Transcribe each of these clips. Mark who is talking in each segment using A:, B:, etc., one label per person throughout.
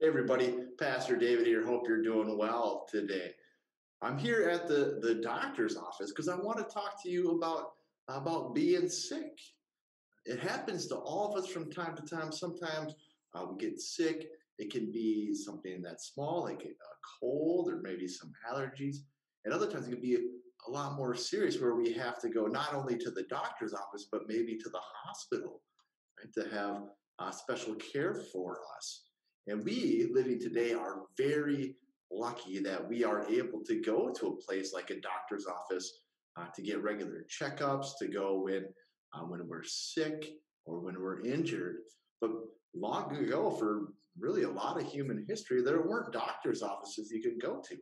A: Everybody, Pastor David here. Hope you're doing well today. I'm here at the, the doctor's office because I want to talk to you about, about being sick. It happens to all of us from time to time. Sometimes uh, we get sick. It can be something that's small, like a cold or maybe some allergies. And other times it can be a lot more serious where we have to go not only to the doctor's office, but maybe to the hospital right, to have uh, special care for us. And we living today are very lucky that we are able to go to a place like a doctor's office uh, to get regular checkups, to go when uh, when we're sick or when we're injured. But long ago, for really a lot of human history, there weren't doctor's offices you could go to.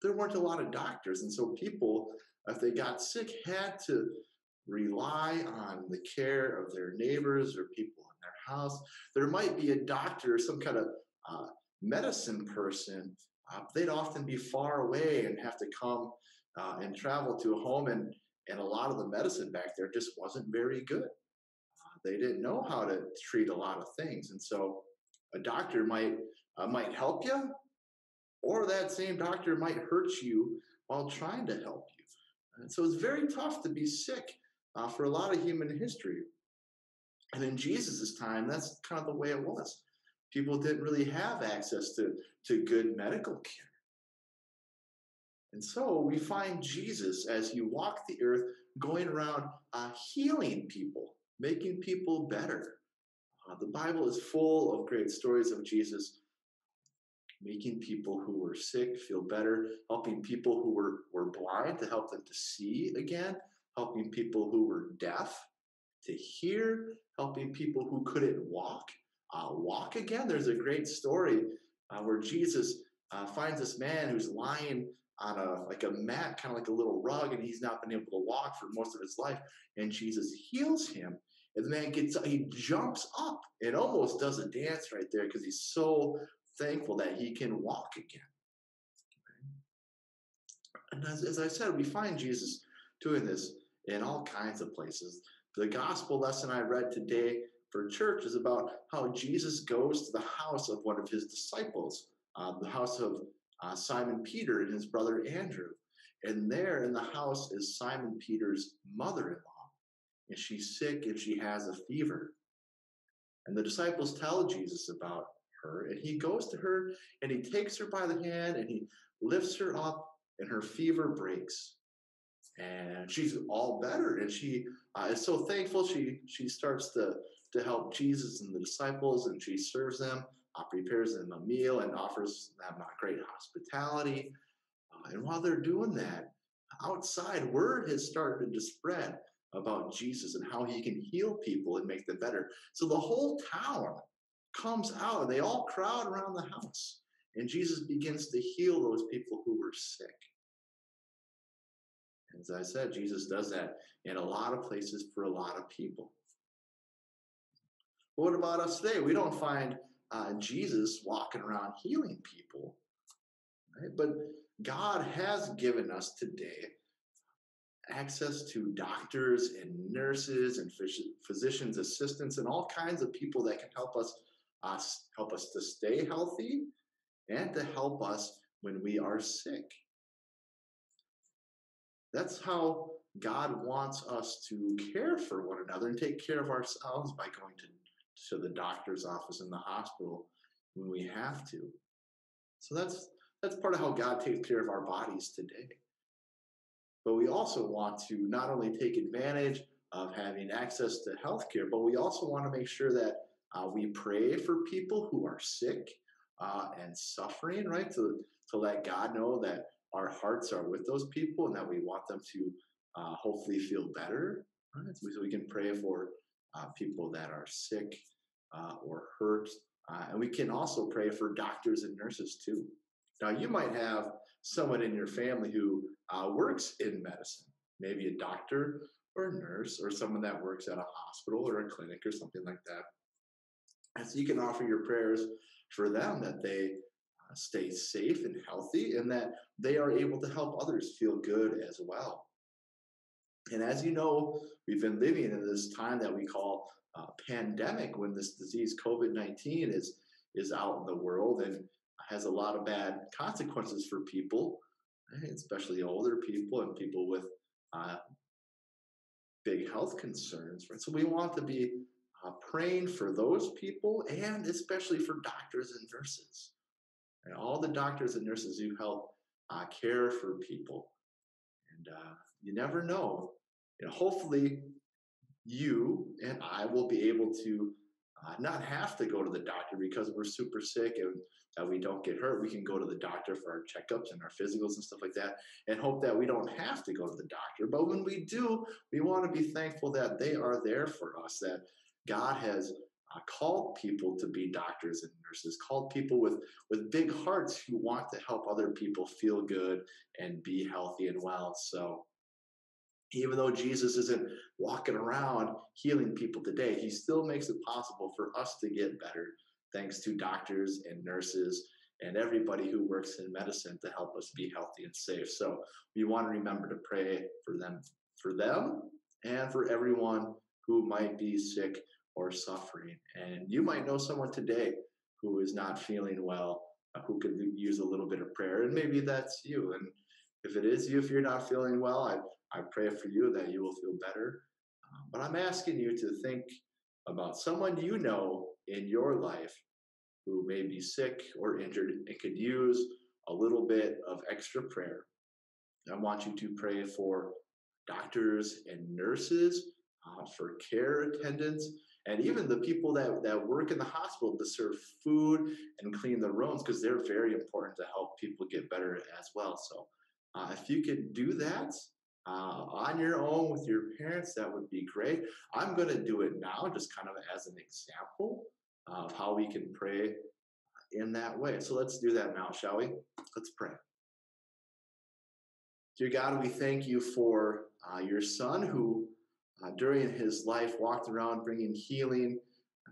A: There weren't a lot of doctors, and so people, if they got sick, had to rely on the care of their neighbors or people in their house. There might be a doctor or some kind of uh, medicine person, uh, they'd often be far away and have to come uh, and travel to a home, and, and a lot of the medicine back there just wasn't very good. Uh, they didn't know how to treat a lot of things, and so a doctor might uh, might help you, or that same doctor might hurt you while trying to help you. And so it's very tough to be sick uh, for a lot of human history. And in Jesus' time, that's kind of the way it was people didn't really have access to, to good medical care. And so we find Jesus as he walked the earth going around uh, healing people, making people better. Uh, the Bible is full of great stories of Jesus making people who were sick feel better, helping people who were, were blind to help them to see again, helping people who were deaf to hear, helping people who couldn't walk uh, walk again. There's a great story uh, where Jesus uh, finds this man who's lying on a like a mat, kind of like a little rug, and he's not been able to walk for most of his life. And Jesus heals him, and the man gets he jumps up and almost does a dance right there because he's so thankful that he can walk again. And as, as I said, we find Jesus doing this in all kinds of places. The gospel lesson I read today for church is about how Jesus goes to the house of one of his disciples, uh, the house of uh, Simon Peter and his brother Andrew. And there in the house is Simon Peter's mother in law. And she's sick and she has a fever. And the disciples tell Jesus about her. And he goes to her and he takes her by the hand and he lifts her up, and her fever breaks. And she's all better. And she uh, is so thankful. She, she starts to to help Jesus and the disciples, and she serves them, uh, prepares them a meal, and offers them great hospitality. Uh, and while they're doing that, outside, word has started to spread about Jesus and how he can heal people and make them better. So the whole town comes out, and they all crowd around the house. And Jesus begins to heal those people who were sick. As I said, Jesus does that in a lot of places for a lot of people. What about us today? We don't find uh, Jesus walking around healing people. Right? But God has given us today access to doctors and nurses and physicians assistants and all kinds of people that can help us, us help us to stay healthy and to help us when we are sick. That's how God wants us to care for one another and take care of ourselves by going to to the doctor's office in the hospital when we have to. So that's that's part of how God takes care of our bodies today. But we also want to not only take advantage of having access to healthcare, but we also want to make sure that uh, we pray for people who are sick uh, and suffering, right? To, to let God know that our hearts are with those people and that we want them to uh, hopefully feel better. Right? So we can pray for people that are sick uh, or hurt. Uh, and we can also pray for doctors and nurses too. Now, you might have someone in your family who uh, works in medicine, maybe a doctor or a nurse or someone that works at a hospital or a clinic or something like that. And so you can offer your prayers for them that they uh, stay safe and healthy and that they are able to help others feel good as well. And as you know, we've been living in this time that we call uh, pandemic when this disease, COVID 19, is, is out in the world and has a lot of bad consequences for people, especially older people and people with uh, big health concerns. Right? So we want to be uh, praying for those people and especially for doctors and nurses. And all the doctors and nurses who help uh, care for people. And uh, you never know. Know, hopefully, you and I will be able to uh, not have to go to the doctor because we're super sick and that we don't get hurt. We can go to the doctor for our checkups and our physicals and stuff like that and hope that we don't have to go to the doctor. But when we do, we want to be thankful that they are there for us, that God has uh, called people to be doctors and nurses, called people with, with big hearts who want to help other people feel good and be healthy and well. So, even though Jesus isn't walking around healing people today, he still makes it possible for us to get better thanks to doctors and nurses and everybody who works in medicine to help us be healthy and safe. So we want to remember to pray for them, for them, and for everyone who might be sick or suffering. And you might know someone today who is not feeling well, uh, who could use a little bit of prayer, and maybe that's you. And if it is you, if you're not feeling well, I I pray for you that you will feel better. Um, but I'm asking you to think about someone you know in your life who may be sick or injured and could use a little bit of extra prayer. I want you to pray for doctors and nurses, uh, for care attendants, and even the people that, that work in the hospital to serve food and clean the rooms because they're very important to help people get better as well. So, uh, if you could do that, uh, on your own with your parents, that would be great. I'm going to do it now, just kind of as an example of how we can pray in that way. So let's do that now, shall we? Let's pray. Dear God, we thank you for uh, your son who, uh, during his life, walked around bringing healing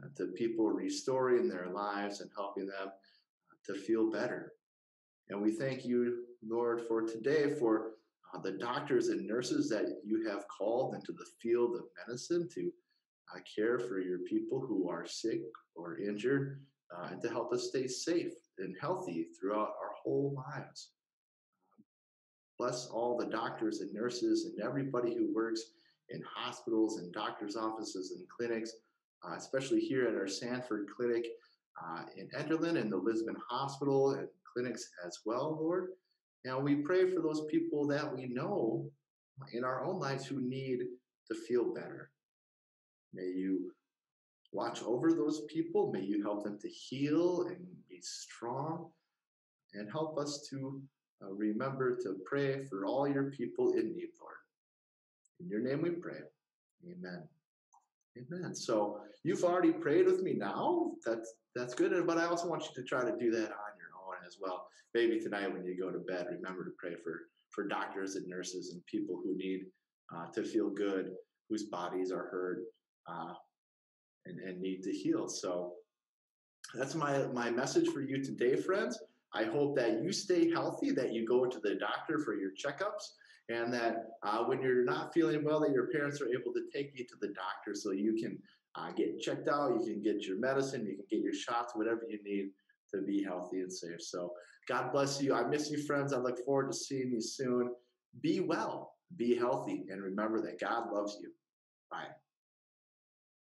A: uh, to people, restoring their lives and helping them uh, to feel better. And we thank you, Lord, for today, for uh, the doctors and nurses that you have called into the field of medicine to uh, care for your people who are sick or injured uh, and to help us stay safe and healthy throughout our whole lives. bless all the doctors and nurses and everybody who works in hospitals and doctors' offices and clinics, uh, especially here at our Sanford Clinic uh, in Enderlin and the Lisbon Hospital and clinics as well, Lord. Now we pray for those people that we know in our own lives who need to feel better. May you watch over those people. May you help them to heal and be strong and help us to uh, remember to pray for all your people in need, Lord. In your name we pray. Amen. Amen. So you've already prayed with me now. That's that's good. But I also want you to try to do that as well. Maybe tonight when you go to bed, remember to pray for, for doctors and nurses and people who need uh, to feel good, whose bodies are hurt uh, and, and need to heal. So that's my, my message for you today, friends. I hope that you stay healthy, that you go to the doctor for your checkups, and that uh, when you're not feeling well, that your parents are able to take you to the doctor so you can uh, get checked out, you can get your medicine, you can get your shots, whatever you need to be healthy and safe. So God bless you. I miss you, friends. I look forward to seeing you soon. Be well, be healthy, and remember that God loves you. Bye.